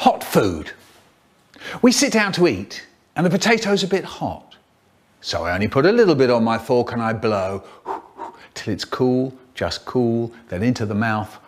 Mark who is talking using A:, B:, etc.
A: Hot food. We sit down to eat and the potato's a bit hot. So I only put a little bit on my fork and I blow till it's cool, just cool, then into the mouth.